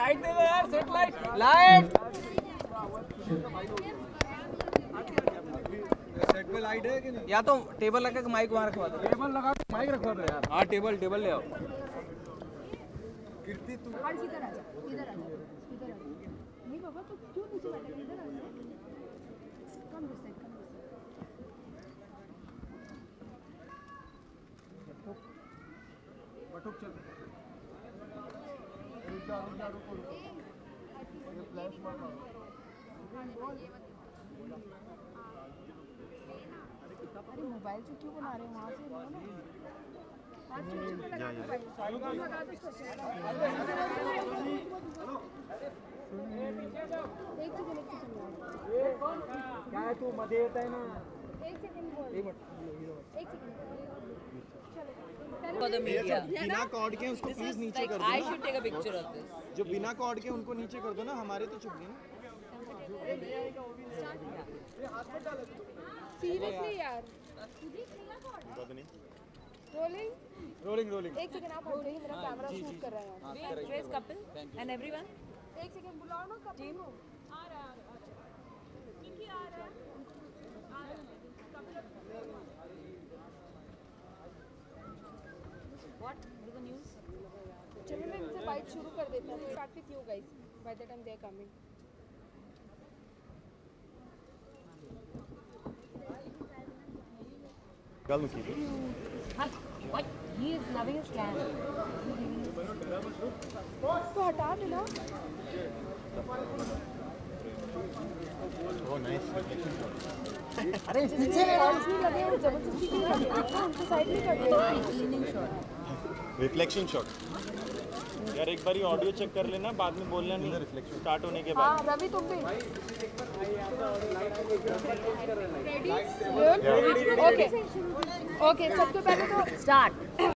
Light दे दो यार सेट लाइट लाइट सेट पे लाइट है कि नहीं या तो टेबल लगा के माइक वहाँ रखवा दो। टेबल लगा के माइक रखवा दो यार। हाँ टेबल टेबल ले आओ। कीर्ति तू इधर आ जा इधर आ जा इधर आ नहीं बाबा तू क्यों नीचे बैठा है? इधर आ जा। Come this side come this side Batuk चल रुक जा रुक जा रुको रुको ये फ्लैश मार अरे मोबाइल से क्यों बना रहे हो? वहाँ से। एक सेकंड एक सेकंड। काय तू? मध्ये येत आहे ना। एक सेकंड बोल। एक सेकंड the media. बिना कॉर्ड के उसको प्लीज़ नीचे कर I दो should take a picture of this. ना जो बिना कॉर्ड के उनको नीचे कर दो ना हमारे तो चुप गए ना। सीरियसली यार। रोलिंग रोलिंग रोलिंग एक सेकंड आप हट जाइए मेरा कैमरा शूट कर रहा है। Wait, where's couple and एक सेकंड बुलाओ ना कब टीम आ रहा है किंकी आ रहा है Is the news? चलो मैं इनसे बाइट शुरू कर देता हूँ start with you guys by the time they are coming गल की What? He is loving his can. तो हटा देना अरे नहीं लगे वो ज़बरदस्ती क्यों कर रहे हो उनको साइड में कर दो Cleaning shot. रिफ्लेक्शन शॉट यार एक बार ऑडियो चेक कर लेना बाद में बोलना नहीं। रिफ्लेक्शन स्टार्ट होने के बाद। हाँ रवि तुम भी। रेडी ओके ओके सबसे पहले तो Start.